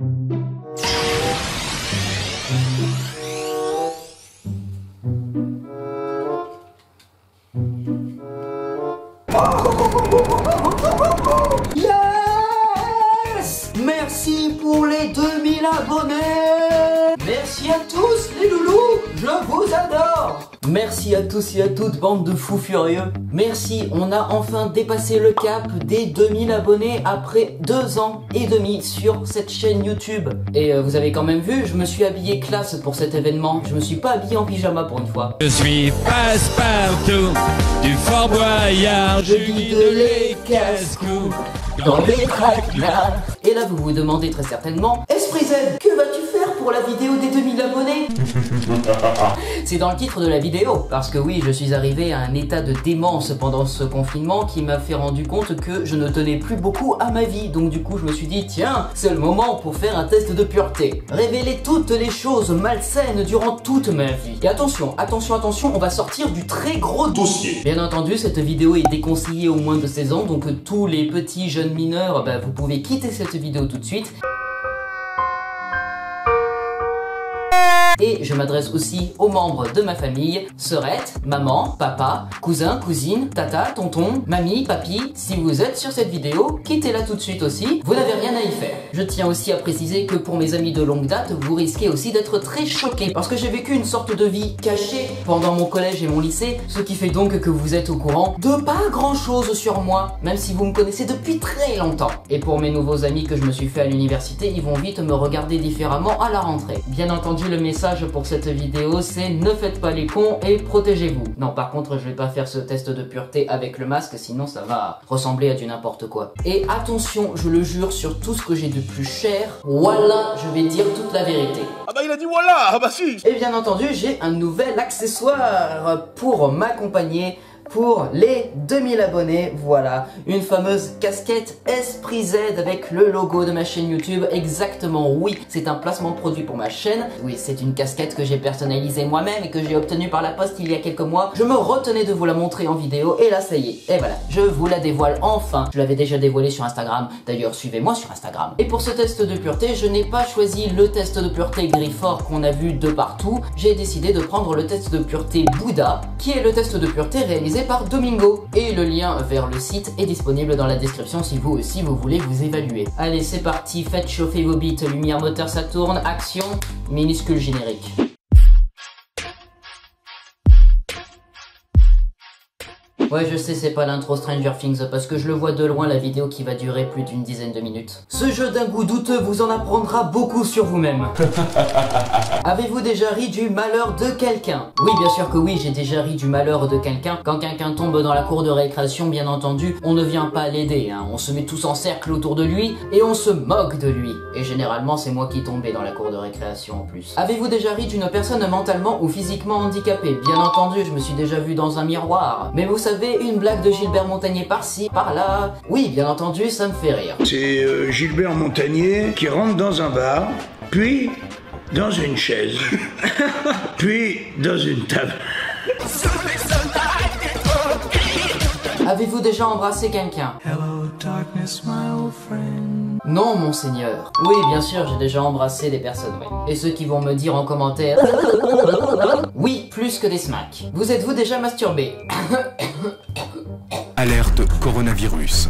Yes! Merci pour les 2000 abonnés. Merci à tous les loulous, je vous adore Merci à tous et à toutes, bande de fous furieux. Merci, on a enfin dépassé le cap des 2000 abonnés après deux ans et demi sur cette chaîne YouTube. Et euh, vous avez quand même vu, je me suis habillé classe pour cet événement. Je me suis pas habillé en pyjama pour une fois. Je suis passe-partout du Fort Boyard, je guide les dans les traquenards. Et là, vous vous demandez très certainement, Que vas-tu faire pour la vidéo des 2000 abonnés C'est dans le titre de la vidéo, parce que oui, je suis arrivé à un état de démence pendant ce confinement qui m'a fait rendu compte que je ne tenais plus beaucoup à ma vie. Donc du coup, je me suis dit, tiens, c'est le moment pour faire un test de pureté. Révéler toutes les choses malsaines durant toute ma vie. Et attention, attention, attention, on va sortir du très gros dossier. Bien entendu, cette vidéo est déconseillée au moins de 16 ans, donc tous les petits jeunes mineurs, bah, vous pouvez quitter cette vidéo tout de suite. Et je m'adresse aussi aux membres de ma famille, sœurette, maman, papa, cousin, cousine, tata, tonton, mamie, papy. Si vous êtes sur cette vidéo, quittez-la tout de suite aussi, vous n'avez rien à y faire. Je tiens aussi à préciser que pour mes amis de longue date, vous risquez aussi d'être très choqués parce que j'ai vécu une sorte de vie cachée pendant mon collège et mon lycée, ce qui fait donc que vous êtes au courant de pas grand chose sur moi, même si vous me connaissez depuis très longtemps. Et pour mes nouveaux amis que je me suis fait à l'université, ils vont vite me regarder différemment à la rentrée. Bien entendu, le message pour cette vidéo, c'est ne faites pas les cons et protégez-vous. Non, par contre, je vais pas faire ce test de pureté avec le masque, sinon ça va ressembler à du n'importe quoi. Et attention, je le jure sur tout ce que j'ai de plus cher, voilà, je vais dire toute la vérité. Ah bah il a dit voilà, ah bah si Et bien entendu, j'ai un nouvel accessoire pour m'accompagner pour les 2000 abonnés. Voilà, une fameuse casquette Esprit Z avec le logo de ma chaîne YouTube. Exactement, oui, c'est un placement de produit pour ma chaîne. Oui, c'est une casquette que j'ai personnalisée moi-même et que j'ai obtenue par la poste il y a quelques mois. Je me retenais de vous la montrer en vidéo et là, ça y est. Et voilà, je vous la dévoile enfin. Je l'avais déjà dévoilée sur Instagram. D'ailleurs, suivez-moi sur Instagram. Et pour ce test de pureté, je n'ai pas choisi le test de pureté Griffort qu'on a vu de partout. J'ai décidé de prendre le test de pureté Bouddha, qui est le test de pureté réalisé par Domingo. Et le lien vers le site est disponible dans la description si vous aussi vous voulez vous évaluer. Allez, c'est parti, faites chauffer vos bits, lumière moteur ça tourne, action, minuscule générique. Ouais, je sais, c'est pas l'intro Stranger Things, parce que je le vois de loin la vidéo qui va durer plus d'une dizaine de minutes. Ce jeu d'un goût douteux vous en apprendra beaucoup sur vous-même. Avez-vous déjà ri du malheur de quelqu'un? Oui, bien sûr que oui, j'ai déjà ri du malheur de quelqu'un. Quand quelqu'un tombe dans la cour de récréation, bien entendu, on ne vient pas l'aider, hein. on se met tous en cercle autour de lui et on se moque de lui. Et généralement, c'est moi qui tombais dans la cour de récréation en plus. Avez-vous déjà ri d'une personne mentalement ou physiquement handicapée? Bien entendu, je me suis déjà vu dans un miroir. Mais vous savez, une blague de Gilbert Montagnier par-ci, par-là. Oui, bien entendu, ça me fait rire. C'est euh, Gilbert Montagnier qui rentre dans un bar, puis dans une chaise, puis dans une table. Avez-vous déjà embrassé quelqu'un? Non, monseigneur. Oui, bien sûr, j'ai déjà embrassé des personnes. Et ceux qui vont me dire en commentaire... Oui, plus que des smacks. Vous êtes-vous déjà masturbé? Alerte coronavirus.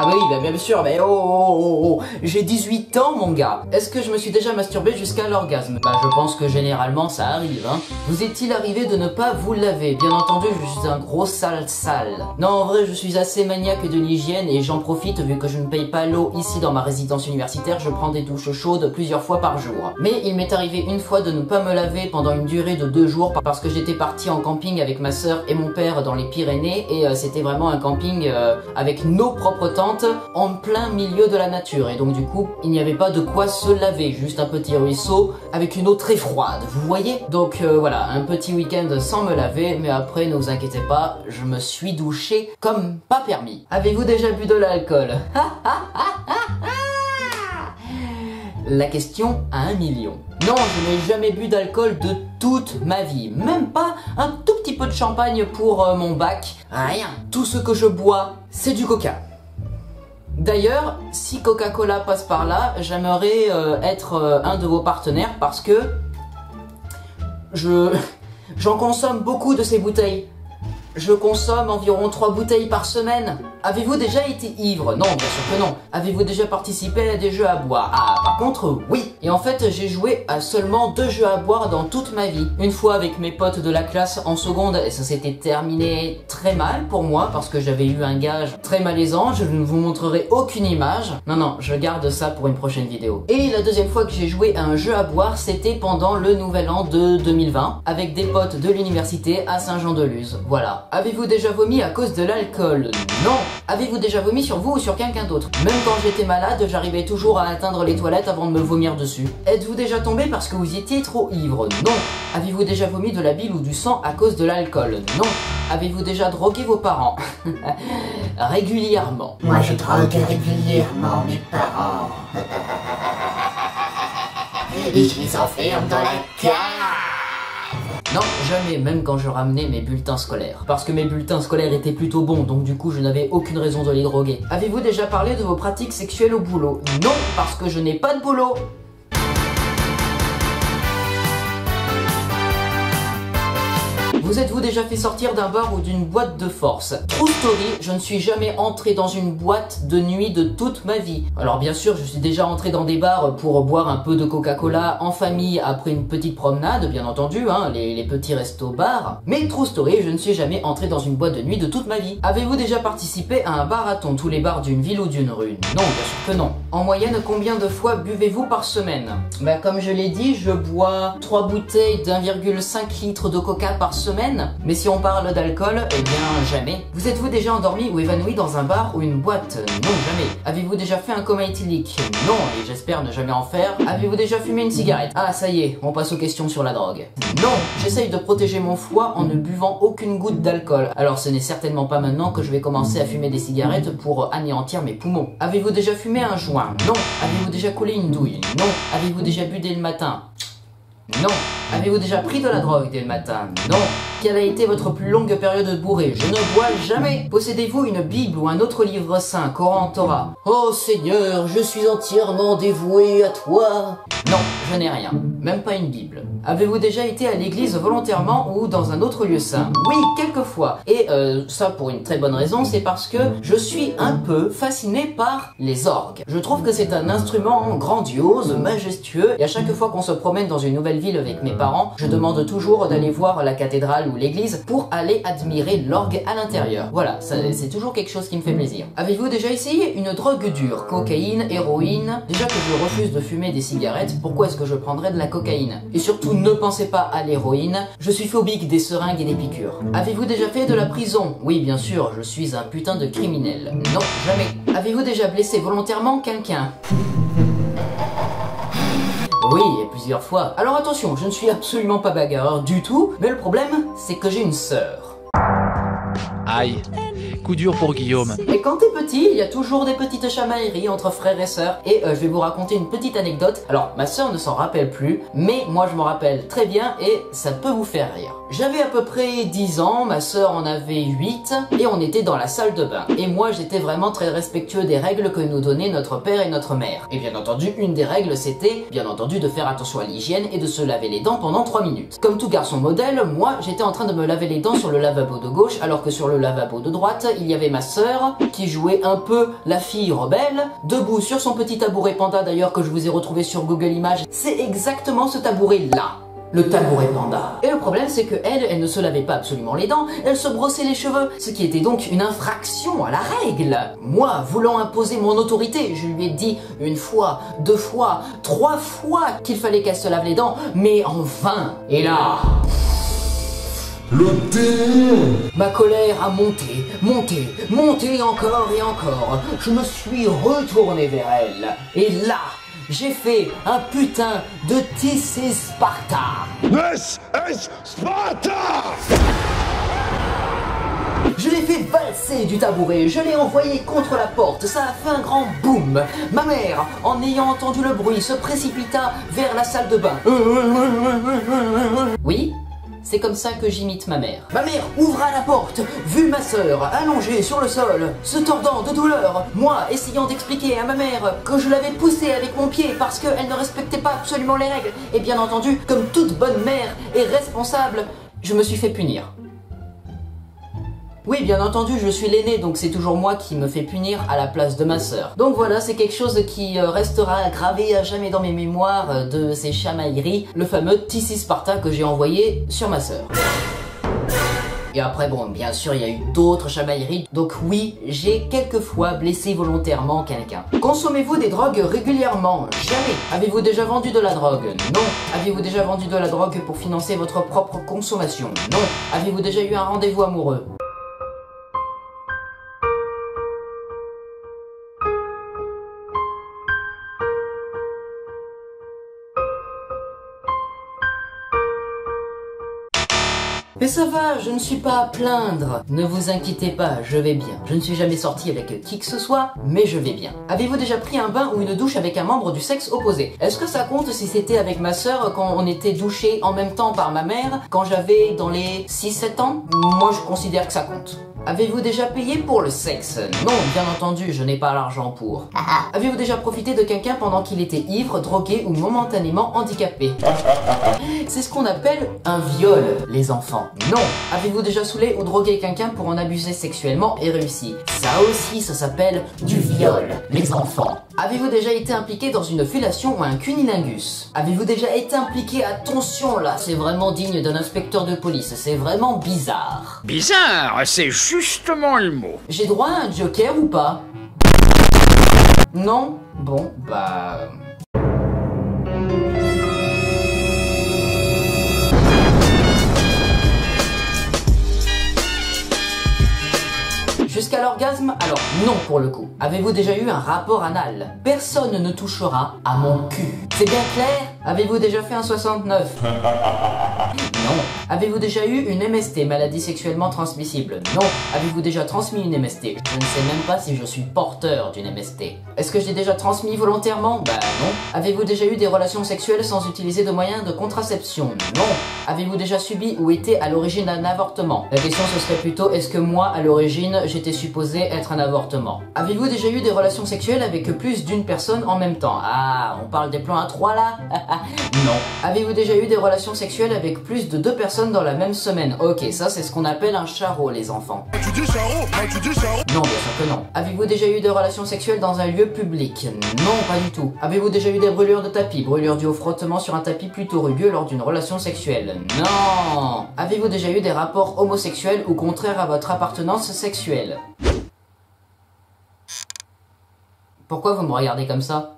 Bah oui, bah bien sûr, mais oh, oh, oh, oh. j'ai 18 ans mon gars. Est-ce que je me suis déjà masturbé jusqu'à l'orgasme? Bah je pense que généralement ça arrive, hein. Vous est-il arrivé de ne pas vous laver? Bien entendu, je suis un gros sale sale. Non, en vrai, je suis assez maniaque de l'hygiène et j'en profite vu que je ne paye pas l'eau ici dans ma résidence universitaire, je prends des douches chaudes plusieurs fois par jour. Mais il m'est arrivé une fois de ne pas me laver pendant une durée de deux jours parce que j'étais parti en camping avec ma soeur et mon père dans les Pyrénées et euh, c'était vraiment un camping euh, avec nos propres temps en plein milieu de la nature et donc du coup il n'y avait pas de quoi se laver, juste un petit ruisseau avec une eau très froide, vous voyez? Donc euh, voilà, un petit week-end sans me laver, mais après ne vous inquiétez pas, je me suis douché comme pas permis. Avez-vous déjà bu de l'alcool? La question à un million. Non, je n'ai jamais bu d'alcool de toute ma vie. Même pas un tout petit peu de champagne pour euh, mon bac. Rien. Tout ce que je bois, c'est du coca. D'ailleurs, si Coca-Cola passe par là, j'aimerais euh, être euh, un de vos partenaires parce que je j'en consomme beaucoup de ces bouteilles. Je consomme environ 3 bouteilles par semaine. Avez-vous déjà été ivre? Non, bien sûr que non. Avez-vous déjà participé à des jeux à boire? Ah, par contre, oui. Et en fait, j'ai joué à seulement deux jeux à boire dans toute ma vie. Une fois avec mes potes de la classe en seconde, et ça s'était terminé très mal pour moi parce que j'avais eu un gage très malaisant. Je ne vous montrerai aucune image. Non, non, je garde ça pour une prochaine vidéo. Et la deuxième fois que j'ai joué à un jeu à boire, c'était pendant le nouvel an de 2020 avec des potes de l'université à Saint-Jean-de-Luz. Voilà. Avez-vous déjà vomi à cause de l'alcool? Non. Avez-vous déjà vomi sur vous ou sur quelqu'un d'autre? Même quand j'étais malade, j'arrivais toujours à atteindre les toilettes avant de me vomir dessus. Êtes-vous déjà tombé parce que vous étiez trop ivre? Non. Avez-vous déjà vomi de la bile ou du sang à cause de l'alcool? Non. Avez-vous déjà drogué vos parents? Régulièrement. Moi je drogue régulièrement mes parents. Et je les enferme dans la cave. Non, jamais, même quand je ramenais mes bulletins scolaires. Parce que mes bulletins scolaires étaient plutôt bons, donc du coup je n'avais aucune raison de les droguer. Avez-vous déjà parlé de vos pratiques sexuelles au boulot? Non, parce que je n'ai pas de boulot Vous êtes-vous déjà fait sortir d'un bar ou d'une boîte de force True story, je ne suis jamais entré dans une boîte de nuit de toute ma vie. Alors bien sûr, je suis déjà entré dans des bars pour boire un peu de Coca-Cola en famille après une petite promenade, bien entendu, hein, les, petits restos bars. Mais true story, je ne suis jamais entré dans une boîte de nuit de toute ma vie. Avez-vous déjà participé à un marathon tous les bars d'une ville ou d'une rue? Non, bien sûr que non. En moyenne, combien de fois buvez-vous par semaine? Bah comme je l'ai dit, je bois 3 bouteilles d'1,5 litre de coca par semaine. Mais si on parle d'alcool, eh bien jamais. Vous êtes-vous déjà endormi ou évanoui dans un bar ou une boîte? Non, jamais. Avez-vous déjà fait un coma éthylique? Non, et j'espère ne jamais en faire. Avez-vous déjà fumé une cigarette? Ah, ça y est, on passe aux questions sur la drogue. Non, j'essaye de protéger mon foie en ne buvant aucune goutte d'alcool. Alors ce n'est certainement pas maintenant que je vais commencer à fumer des cigarettes pour anéantir mes poumons. Avez-vous déjà fumé un joint? Non. Avez-vous déjà collé une douille? Non. Avez-vous déjà bu dès le matin? Non. Avez-vous déjà pris de la drogue dès le matin? Non. Quelle a été votre plus longue période de bourrée? Je ne bois jamais. Possédez-vous une Bible ou un autre livre saint, Coran, Torah? Oh Seigneur, je suis entièrement dévoué à toi. Non, je n'ai rien. Même pas une Bible. Avez-vous déjà été à l'église volontairement ou dans un autre lieu saint? Oui, quelquefois. Et euh, ça pour une très bonne raison, c'est parce que je suis un peu fasciné par les orgues. Je trouve que c'est un instrument grandiose, majestueux, et à chaque fois qu'on se promène dans une nouvelle ville avec mes parents, je demande toujours d'aller voir la cathédrale ou l'église pour aller admirer l'orgue à l'intérieur. Voilà, c'est toujours quelque chose qui me fait plaisir. Avez-vous déjà essayé une drogue dure? Cocaïne, héroïne? Déjà que je refuse de fumer des cigarettes, pourquoi est-ce que je prendrais de la cocaïne? Et surtout, ne pensez pas à l'héroïne, je suis phobique des seringues et des piqûres. Avez-vous déjà fait de la prison? Oui, bien sûr, je suis un putain de criminel. Non, jamais. Avez-vous déjà blessé volontairement quelqu'un? Oui, et plusieurs fois. Alors attention, je ne suis absolument pas bagarreur du tout, mais le problème, c'est que j'ai une sœur. Aïe, coup dur pour Guillaume. Et quand t'es petit, il y a toujours des petites chamailleries entre frères et sœurs. Et euh, je vais vous raconter une petite anecdote. Alors, ma sœur ne s'en rappelle plus, mais moi je m'en rappelle très bien et ça peut vous faire rire. J'avais à peu près 10 ans, ma sœur en avait 8, et on était dans la salle de bain. Et moi j'étais vraiment très respectueux des règles que nous donnaient notre père et notre mère. Et bien entendu, une des règles c'était, bien entendu, de faire attention à l'hygiène et de se laver les dents pendant 3 minutes. Comme tout garçon modèle, moi j'étais en train de me laver les dents sur le lavabo de gauche, alors que sur le lavabo de droite, il y avait ma sœur qui jouait un peu la fille rebelle, debout sur son petit tabouret panda d'ailleurs que je vous ai retrouvé sur Google Images. C'est exactement ce tabouret là. Le tabouret panda. Et le problème, c'est que elle, elle ne se lavait pas absolument les dents, elle se brossait les cheveux, ce qui était donc une infraction à la règle. Moi, voulant imposer mon autorité, je lui ai dit une fois, deux fois, trois fois qu'il fallait qu'elle se lave les dents, mais en vain. Et là, Ma colère a monté, monté, monté encore et encore. Je me suis retourné vers elle. Et là, j'ai fait un putain de TC Sparta. SS Sparta Je l'ai fait valser du tabouret, je l'ai envoyé contre la porte, ça a fait un grand boum. Ma mère, en ayant entendu le bruit, se précipita vers la salle de bain. Oui? C'est comme ça que j'imite ma mère. Ma mère ouvra la porte, vit ma sœur allongée sur le sol, se tordant de douleur, moi essayant d'expliquer à ma mère que je l'avais poussée avec mon pied parce qu'elle ne respectait pas absolument les règles. Et bien entendu, comme toute bonne mère et responsable, je me suis fait punir. Oui, bien entendu, je suis l'aîné, donc c'est toujours moi qui me fais punir à la place de ma sœur. Donc voilà, c'est quelque chose qui euh, restera gravé à jamais dans mes mémoires euh, de ces chamailleries, le fameux Tissi Sparta que j'ai envoyé sur ma sœur. Et après, bon, bien sûr, il y a eu d'autres chamailleries. Donc oui, j'ai quelquefois blessé volontairement quelqu'un. Consommez-vous des drogues régulièrement? Jamais. Avez-vous déjà vendu de la drogue? Non. Avez-vous déjà vendu de la drogue pour financer votre propre consommation? Non. Avez-vous déjà eu un rendez-vous amoureux? Mais ça va, je ne suis pas à plaindre. Ne vous inquiétez pas, je vais bien. Je ne suis jamais sorti avec qui que ce soit, mais je vais bien. Avez-vous déjà pris un bain ou une douche avec un membre du sexe opposé? Est-ce que ça compte si c'était avec ma sœur quand on était douché en même temps par ma mère quand j'avais dans les 6-7 ans? Moi je considère que ça compte. Avez-vous déjà payé pour le sexe? Non, bien entendu, je n'ai pas l'argent pour. Avez-vous déjà profité de quelqu'un pendant qu'il était ivre, drogué ou momentanément handicapé? C'est ce qu'on appelle un viol, les enfants. Non. Avez-vous déjà saoulé ou drogué quelqu'un pour en abuser sexuellement et réussi? Ça aussi, ça s'appelle du viol, les enfants. Avez-vous déjà été impliqué dans une fellation ou un cunilingus? Avez-vous déjà été impliqué? Attention là, c'est vraiment digne d'un inspecteur de police, c'est vraiment bizarre. Bizarre, c'est justement le mot. J'ai droit à un joker ou pas? Non? Bon, bah... Jusqu'à l'orgasme Alors non pour le coup. Avez-vous déjà eu un rapport anal? Personne ne touchera à mon cul. C'est bien clair? Avez-vous déjà fait un 69 Non. Avez-vous déjà eu une MST, maladie sexuellement transmissible? Non. Avez-vous déjà transmis une MST Je ne sais même pas si je suis porteur d'une MST. Est-ce que j'ai déjà transmis volontairement? Bah non. Avez-vous déjà eu des relations sexuelles sans utiliser de moyens de contraception? Non. Avez-vous déjà subi ou été à l'origine d'un avortement? La question ce serait plutôt est-ce que moi à l'origine j'étais supposé être un avortement? Avez-vous déjà eu des relations sexuelles avec plus d'une personne en même temps? Ah, on parle des plans à trois là? Non. Avez-vous déjà eu des relations sexuelles avec plus de deux personnes dans la même semaine. Ok, ça c'est ce qu'on appelle un charreau les enfants. Tu dis charreau Tu dis charreau. Non, bien sûr que non. Avez-vous déjà eu des relations sexuelles dans un lieu public? Non, pas du tout. Avez-vous déjà eu des brûlures de tapis? Brûlures dues au frottement sur un tapis plutôt rugueux lors d'une relation sexuelle? Non. Avez-vous déjà eu des rapports homosexuels ou contraires à votre appartenance sexuelle? Pourquoi vous me regardez comme ça?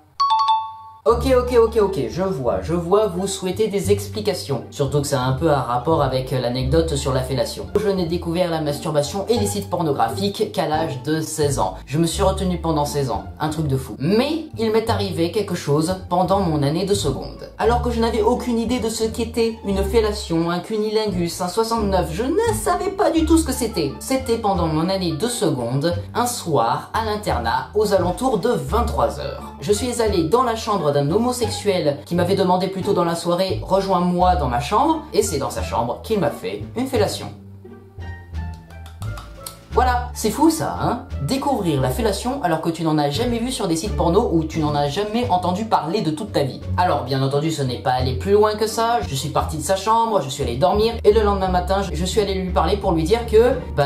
Ok, ok, ok, ok, je vois, je vois, vous souhaitez des explications. Surtout que ça a un peu un rapport avec l'anecdote sur la fellation. Je n'ai découvert la masturbation et les sites pornographiques qu'à l'âge de 16 ans. Je me suis retenu pendant 16 ans, un truc de fou. Mais il m'est arrivé quelque chose pendant mon année de seconde. Alors que je n'avais aucune idée de ce qu'était une fellation, un cunilingus, un 69, je ne savais pas du tout ce que c'était. C'était pendant mon année de seconde, un soir, à l'internat, aux alentours de 23 heures. Je suis allé dans la chambre d'un homosexuel qui m'avait demandé plus tôt dans la soirée rejoins-moi dans ma chambre et c'est dans sa chambre qu'il m'a fait une fellation. Voilà, c'est fou ça, hein Découvrir la fellation alors que tu n'en as jamais vu sur des sites porno ou tu n'en as jamais entendu parler de toute ta vie. Alors bien entendu, ce n'est pas allé plus loin que ça, je suis parti de sa chambre, je suis allé dormir et le lendemain matin, je suis allé lui parler pour lui dire que, bah,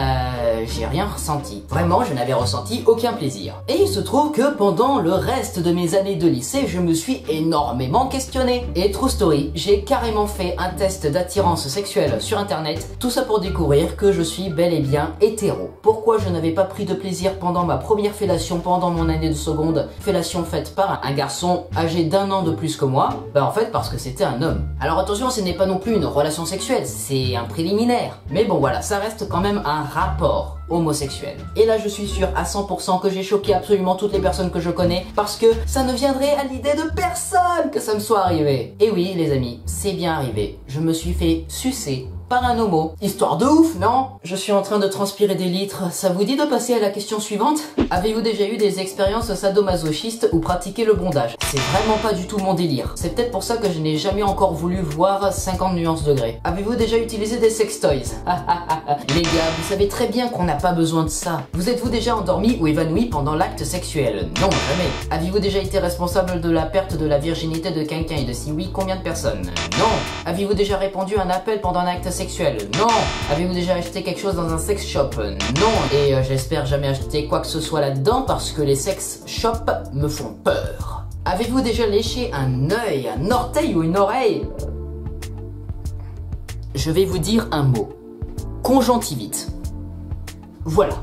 j'ai rien ressenti. Vraiment, je n'avais ressenti aucun plaisir. Et il se trouve que pendant le reste de mes années de lycée, je me suis énormément questionné. Et true story, j'ai carrément fait un test d'attirance sexuelle sur internet, tout ça pour découvrir que je suis bel et bien hétéro. Pourquoi je n'avais pas pris de plaisir pendant ma première fellation pendant mon année de seconde, fellation faite par un garçon âgé d'un an de plus que moi? Bah en fait parce que c'était un homme. Alors attention, ce n'est pas non plus une relation sexuelle, c'est un préliminaire. Mais bon voilà, ça reste quand même un rapport homosexuel. Et là je suis sûr à 100% que j'ai choqué absolument toutes les personnes que je connais parce que ça ne viendrait à l'idée de personne que ça me soit arrivé. Et oui les amis, c'est bien arrivé. Je me suis fait sucer par un homo. Histoire de ouf, non? Je suis en train de transpirer des litres. Ça vous dit de passer à la question suivante? Avez-vous déjà eu des expériences sadomasochistes ou pratiqué le bondage? C'est vraiment pas du tout mon délire. C'est peut-être pour ça que je n'ai jamais encore voulu voir 50 nuances degrés. Avez-vous déjà utilisé des sextoys? Les gars, vous savez très bien qu'on n'a pas besoin de ça. Vous êtes-vous déjà endormi ou évanoui pendant l'acte sexuel? Non, jamais. Avez-vous déjà été responsable de la perte de la virginité de quelqu'un et de si oui, combien de personnes? Non. Avez-vous déjà répondu à un appel pendant un acte Non. Avez-vous déjà acheté quelque chose dans un sex shop? Non. Et euh, j'espère jamais acheter quoi que ce soit là-dedans parce que les sex shops me font peur. Avez-vous déjà léché un œil, un orteil ou une oreille? Je vais vous dire un mot. Conjonctivite. Voilà.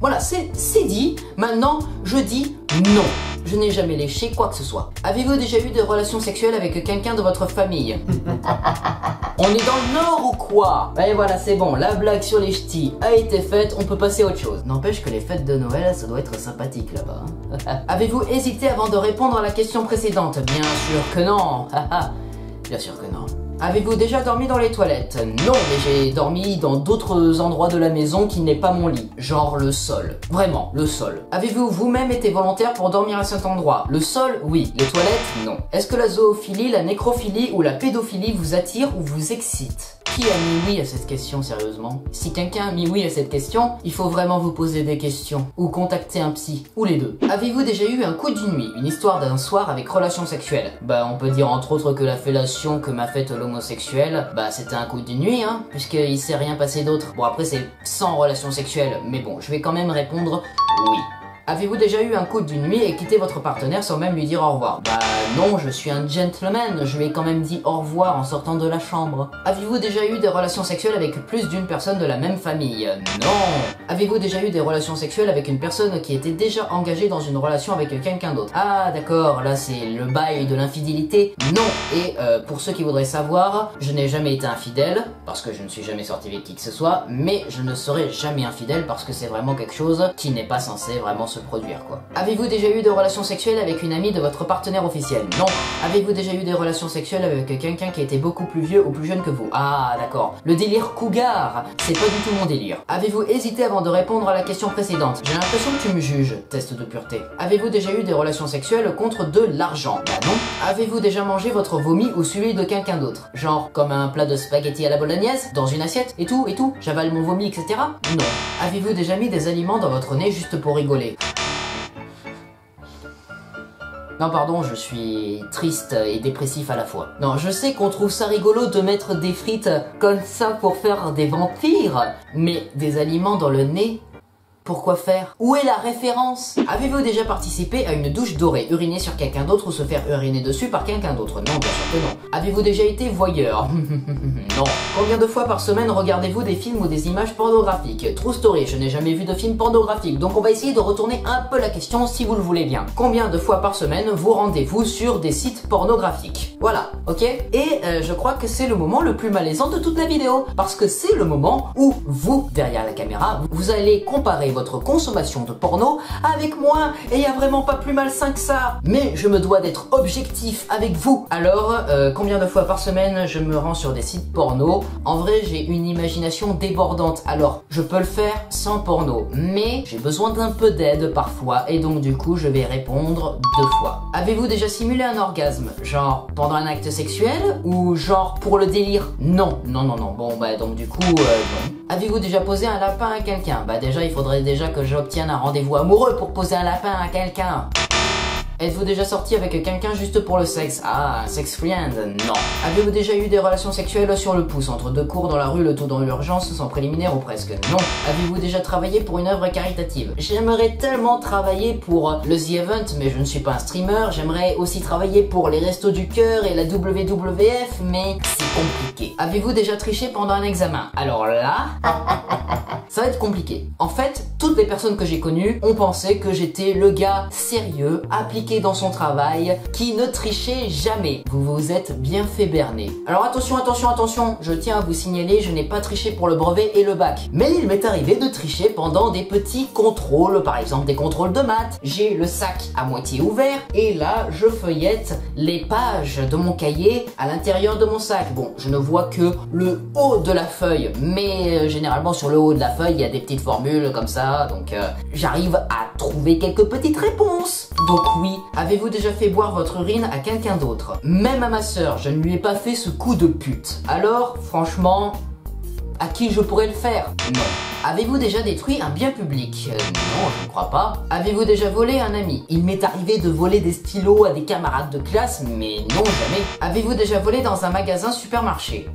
Voilà, c'est dit. Maintenant, je dis non. Je n'ai jamais léché quoi que ce soit. Avez-vous déjà eu des relations sexuelles avec quelqu'un de votre famille? On est dans le nord ou quoi? Et voilà, c'est bon, la blague sur les ch'tis a été faite, on peut passer à autre chose. N'empêche que les fêtes de Noël, ça doit être sympathique là-bas. hein. Avez-vous hésité avant de répondre à la question précédente? Bien sûr que non. Bien sûr que non. Avez-vous déjà dormi dans les toilettes? Non, mais j'ai dormi dans d'autres endroits de la maison qui n'est pas mon lit, genre le sol. Vraiment, le sol. Avez-vous vous-même été volontaire pour dormir à cet endroit? Le sol, oui. Les toilettes, non. Est-ce que la zoophilie, la nécrophilie ou la pédophilie vous attire ou vous excite Qui a mis oui à cette question sérieusement? Si quelqu'un a mis oui à cette question, il faut vraiment vous poser des questions ou contacter un psy ou les deux. Avez-vous déjà eu un coup d'une nuit, une histoire d'un soir avec relation sexuelle? Bah on peut dire entre autres que la fellation que m'a faite l'homosexuel, bah c'était un coup d'une nuit hein, puisqu'il s'est rien passé d'autre. Bon après c'est sans relation sexuelle, mais bon je vais quand même répondre oui. Avez-vous déjà eu un coup d'une nuit et quitté votre partenaire sans même lui dire au revoir? Bah non, je suis un gentleman, je lui ai quand même dit au revoir en sortant de la chambre. Avez-vous déjà eu des relations sexuelles avec plus d'une personne de la même famille? Non. Avez-vous déjà eu des relations sexuelles avec une personne qui était déjà engagée dans une relation avec quelqu'un d'autre? Ah d'accord, là c'est le bail de l'infidélité Non. Et euh, pour ceux qui voudraient savoir, je n'ai jamais été infidèle, parce que je ne suis jamais sorti avec qui que ce soit, mais je ne serai jamais infidèle parce que c'est vraiment quelque chose qui n'est pas censé vraiment se produire quoi. Avez-vous déjà eu des relations sexuelles avec une amie de votre partenaire officiel? Non. Avez-vous déjà eu des relations sexuelles avec quelqu'un qui était beaucoup plus vieux ou plus jeune que vous? Ah d'accord. Le délire cougar, c'est pas du tout mon délire. Avez-vous hésité avant de répondre à la question précédente? J'ai l'impression que tu me juges, test de pureté. Avez-vous déjà eu des relations sexuelles contre de l'argent? Bah non. Avez-vous déjà mangé votre vomi ou celui de quelqu'un d'autre? Genre comme un plat de spaghetti à la bolognaise, dans une assiette, et tout, et tout, j'avale mon vomi, etc. Non. Avez-vous déjà mis des aliments dans votre nez juste pour rigoler? Non pardon, je suis triste et dépressif à la fois. Non, je sais qu'on trouve ça rigolo de mettre des frites comme ça pour faire des vampires, mais des aliments dans le nez pourquoi faire? Où est la référence? Avez-vous déjà participé à une douche dorée, uriner sur quelqu'un d'autre ou se faire uriner dessus par quelqu'un d'autre? Non, bien sûr que non. Avez-vous déjà été voyeur? Non. Combien de fois par semaine regardez-vous des films ou des images pornographiques? True story, je n'ai jamais vu de film pornographique, donc on va essayer de retourner un peu la question si vous le voulez bien. Combien de fois par semaine vous rendez-vous sur des sites pornographiques? Voilà, ok? Et euh, je crois que c'est le moment le plus malaisant de toute la vidéo, parce que c'est le moment où vous, derrière la caméra, vous allez comparer votre consommation de porno avec moi et y a vraiment pas plus malsain que ça. Mais je me dois d'être objectif avec vous. Alors, euh, combien de fois par semaine je me rends sur des sites porno? En vrai, j'ai une imagination débordante. Alors, je peux le faire sans porno, mais j'ai besoin d'un peu d'aide parfois et donc du coup, je vais répondre deux fois. Avez-vous déjà simulé un orgasme? Genre pendant un acte sexuel? Ou genre pour le délire? Non, non, non, non. Bon, bah donc du coup, euh. Avez-vous déjà posé un lapin à quelqu'un? Bah déjà, il faudrait déjà que j'obtienne un rendez-vous amoureux pour poser un lapin à quelqu'un. Êtes-vous déjà sorti avec quelqu'un juste pour le sexe? Ah, sex friend Non. Avez-vous déjà eu des relations sexuelles sur le pouce, entre deux cours dans la rue, le tout dans l'urgence, sans préliminaire ou presque? Non. Avez-vous déjà travaillé pour une œuvre caritative? J'aimerais tellement travailler pour le The Event, mais je ne suis pas un streamer. J'aimerais aussi travailler pour les Restos du Cœur et la WWF, mais c'est compliqué. Avez-vous déjà triché pendant un examen? Alors là... ça va être compliqué. En fait, toutes les personnes que j'ai connues ont pensé que j'étais le gars sérieux, appliqué dans son travail, qui ne trichait jamais. Vous vous êtes bien fait berner. Alors attention, attention, attention, je tiens à vous signaler, je n'ai pas triché pour le brevet et le bac. Mais il m'est arrivé de tricher pendant des petits contrôles, par exemple des contrôles de maths. J'ai le sac à moitié ouvert et là, je feuillette les pages de mon cahier à l'intérieur de mon sac. Bon, je ne vois que le haut de la feuille, mais euh, généralement sur le haut de la feuille, il y a des petites formules comme ça, donc euh, j'arrive à trouver quelques petites réponses. Donc oui, avez-vous déjà fait boire votre urine à quelqu'un d'autre? Même à ma sœur, je ne lui ai pas fait ce coup de pute. Alors, franchement, à qui je pourrais le faire? Non. Avez-vous déjà détruit un bien public? Euh, Non, je ne crois pas. Avez-vous déjà volé un ami? Il m'est arrivé de voler des stylos à des camarades de classe, mais non, jamais. Avez-vous déjà volé dans un magasin supermarché?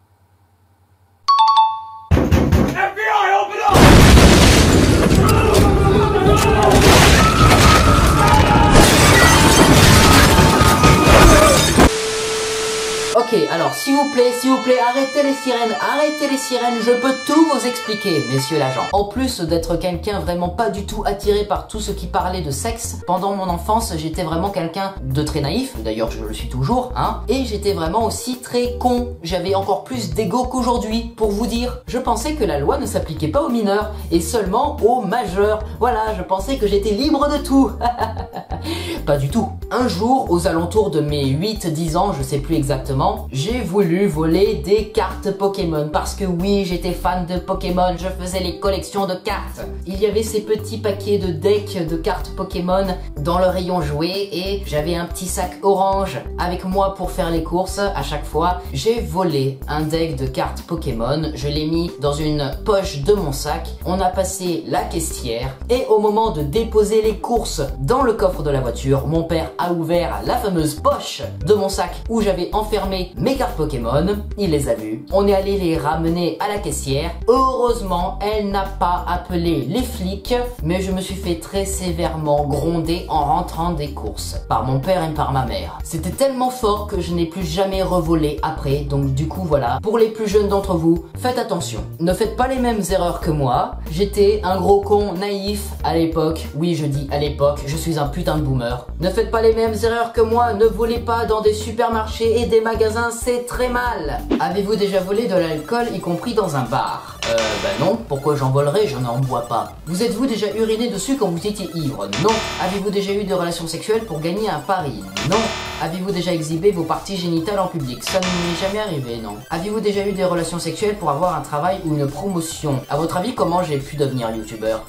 Ok, alors s'il vous plaît, s'il vous plaît, arrêtez les sirènes, arrêtez les sirènes, je peux tout vous expliquer, messieurs l'agent. En plus d'être quelqu'un vraiment pas du tout attiré par tout ce qui parlait de sexe, pendant mon enfance, j'étais vraiment quelqu'un de très naïf, d'ailleurs je le suis toujours, hein, et j'étais vraiment aussi très con. J'avais encore plus d'ego qu'aujourd'hui, pour vous dire. Je pensais que la loi ne s'appliquait pas aux mineurs, et seulement aux majeurs. Voilà, je pensais que j'étais libre de tout. Pas du tout. Un jour, aux alentours de mes 8-10 ans, je sais plus exactement, j'ai voulu voler des cartes Pokémon parce que oui, j'étais fan de Pokémon, je faisais les collections de cartes. Il y avait ces petits paquets de decks de cartes Pokémon dans le rayon jouet et j'avais un petit sac orange avec moi pour faire les courses à chaque fois. J'ai volé un deck de cartes Pokémon, je l'ai mis dans une poche de mon sac, on a passé la caissière et au moment de déposer les courses dans le coffre de la voiture, mon père a ouvert la fameuse poche de mon sac où j'avais enfermé mes cartes Pokémon. Il les a vues. On est allé les ramener à la caissière. Heureusement, elle n'a pas appelé les flics, mais je me suis fait très sévèrement gronder en rentrant des courses par mon père et par ma mère. C'était tellement fort que je n'ai plus jamais revolé après. Donc du coup, voilà. Pour les plus jeunes d'entre vous, faites attention. Ne faites pas les mêmes erreurs que moi. J'étais un gros con naïf à l'époque. Oui, je dis à l'époque. Je suis un putain de boomer. Ne faites pas les mêmes erreurs que moi, ne volez pas dans des supermarchés et des magasins, c'est très mal. Avez-vous déjà volé de l'alcool, y compris dans un bar? Euh, bah non, pourquoi j'en volerais, je n'en bois pas. Vous êtes-vous déjà uriné dessus quand vous étiez ivre? Non. Avez-vous déjà eu des relations sexuelles pour gagner un pari? Non. Avez-vous déjà exhibé vos parties génitales en public? Ça ne m'est jamais arrivé, non. Avez-vous déjà eu des relations sexuelles pour avoir un travail ou une promotion? À votre avis, comment j'ai pu devenir youtubeur?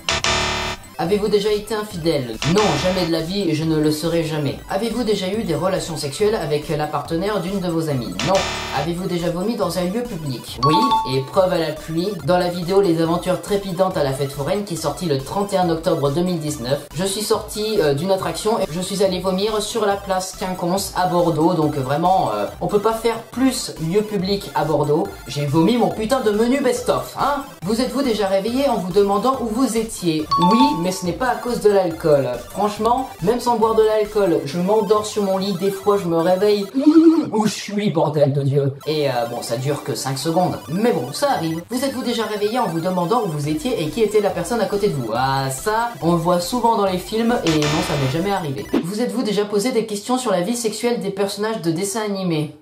Avez-vous déjà été infidèle? Non, jamais de la vie et je ne le serai jamais. Avez-vous déjà eu des relations sexuelles avec la partenaire d'une de vos amies? Non. Avez-vous déjà vomi dans un lieu public? Oui, et preuve à la pluie, dans la vidéo Les aventures trépidantes à la fête foraine qui est sortie le 31 octobre 2019, je suis sorti euh, d'une attraction et je suis allé vomir sur la place Quinconce à Bordeaux, donc vraiment, euh, on peut pas faire plus lieu public à Bordeaux. J'ai vomi mon putain de menu best-of, hein? Vous êtes-vous déjà réveillé en vous demandant où vous étiez? Oui, mais ce n'est pas à cause de l'alcool. Franchement, même sans boire de l'alcool, je m'endors sur mon lit, des fois je me réveille. Où je suis, bordel de Dieu Et euh, bon, ça dure que 5 secondes. Mais bon, ça arrive. Vous êtes-vous déjà réveillé en vous demandant où vous étiez et qui était la personne à côté de vous? Ah, ça, on le voit souvent dans les films et non, ça m'est jamais arrivé. Vous êtes-vous déjà posé des questions sur la vie sexuelle des personnages de dessins animés?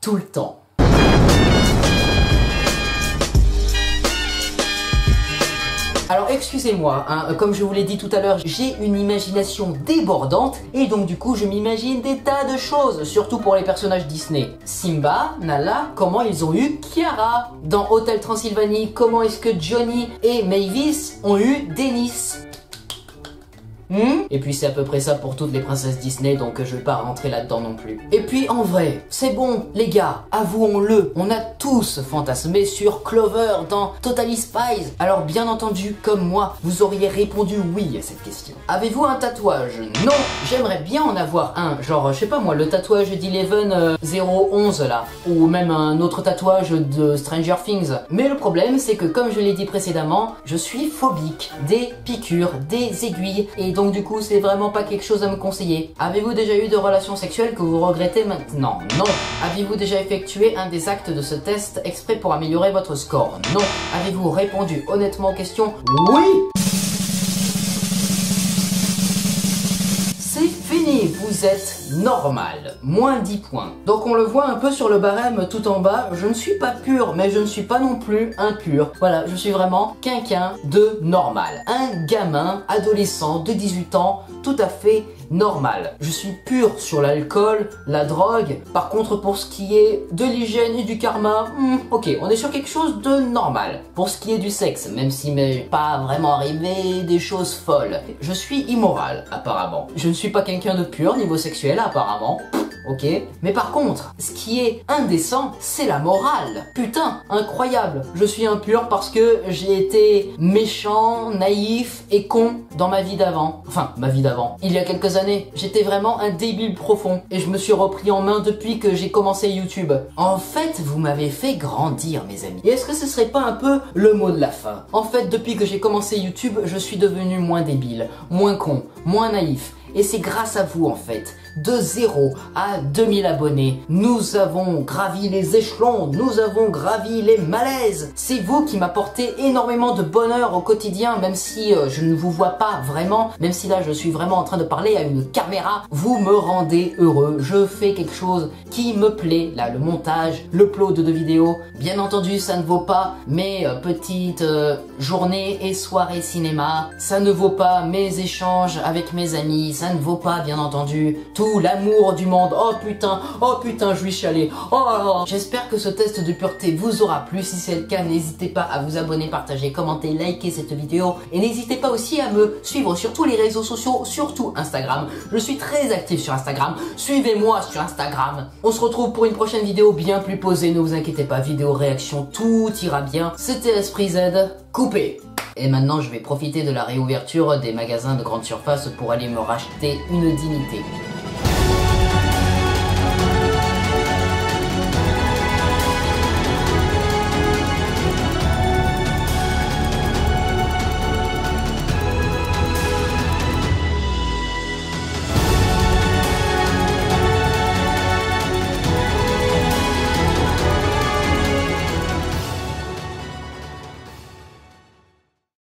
Tout le temps. Alors excusez-moi, hein, comme je vous l'ai dit tout à l'heure, j'ai une imagination débordante et donc du coup je m'imagine des tas de choses, surtout pour les personnages Disney. Simba, Nala, comment ils ont eu Kiara? Dans Hotel Transylvanie, comment est-ce que Johnny et Mavis ont eu Dennis? Hmm et puis c'est à peu près ça pour toutes les princesses Disney, donc je vais pas rentrer là-dedans non plus. Et puis en vrai, c'est bon, les gars, avouons-le, on a tous fantasmé sur Clover dans Totally Spies. Alors bien entendu, comme moi, vous auriez répondu oui à cette question. Avez-vous un tatouage? Non, j'aimerais bien en avoir un, genre je sais pas moi, le tatouage d'Eleven euh, 011 là, ou même un autre tatouage de Stranger Things. Mais le problème, c'est que comme je l'ai dit précédemment, je suis phobique des piqûres, des aiguilles, et donc Donc du coup, c'est vraiment pas quelque chose à me conseiller. Avez-vous déjà eu de relations sexuelles que vous regrettez maintenant? Non. Avez-vous déjà effectué un des actes de ce test exprès pour améliorer votre score? Non. Avez-vous répondu honnêtement aux questions? Oui vous êtes normal, moins 10 points. Donc on le voit un peu sur le barème tout en bas, je ne suis pas pur, mais je ne suis pas non plus impur. Voilà, je suis vraiment quelqu'un de normal. Un gamin, adolescent de 18 ans, tout à fait normal. Je suis pur sur l'alcool, la drogue. Par contre, pour ce qui est de l'hygiène et du karma, hmm, ok, on est sur quelque chose de normal. Pour ce qui est du sexe, même si m'est pas vraiment arrivé des choses folles, je suis immoral, apparemment. Je ne suis pas quelqu'un de pur niveau sexuel, apparemment ok Mais par contre, ce qui est indécent, c'est la morale. Putain, incroyable. Je suis impur parce que j'ai été méchant, naïf et con dans ma vie d'avant. Enfin, ma vie d'avant. Il y a quelques années, j'étais vraiment un débile profond et je me suis repris en main depuis que j'ai commencé YouTube. En fait, vous m'avez fait grandir, mes amis. Et est-ce que ce serait pas un peu le mot de la fin? En fait, depuis que j'ai commencé YouTube, je suis devenu moins débile, moins con, moins naïf. Et c'est grâce à vous en fait de 0 à 2000 abonnés. Nous avons gravi les échelons, nous avons gravi les malaises. C'est vous qui m'apportez énormément de bonheur au quotidien, même si euh, je ne vous vois pas vraiment, même si là je suis vraiment en train de parler à une caméra, vous me rendez heureux. Je fais quelque chose qui me plaît, là, le montage, le plot de vidéos. Bien entendu, ça ne vaut pas mes euh, petites euh, journées et soirées cinéma. Ça ne vaut pas mes échanges avec mes amis. Ça ne vaut pas, bien entendu, l'amour du monde. Oh putain, oh putain, je suis chialé. Oh, j'espère que ce test de pureté vous aura plu. Si c'est le cas, n'hésitez pas à vous abonner, partager, commenter, liker cette vidéo. Et n'hésitez pas aussi à me suivre sur tous les réseaux sociaux, surtout Instagram. Je suis très actif sur Instagram. Suivez-moi sur Instagram. On se retrouve pour une prochaine vidéo bien plus posée. Ne vous inquiétez pas, vidéo réaction, tout ira bien. C'était Esprit Z. Coupé. Et maintenant, je vais profiter de la réouverture des magasins de grande surface pour aller me racheter une dignité.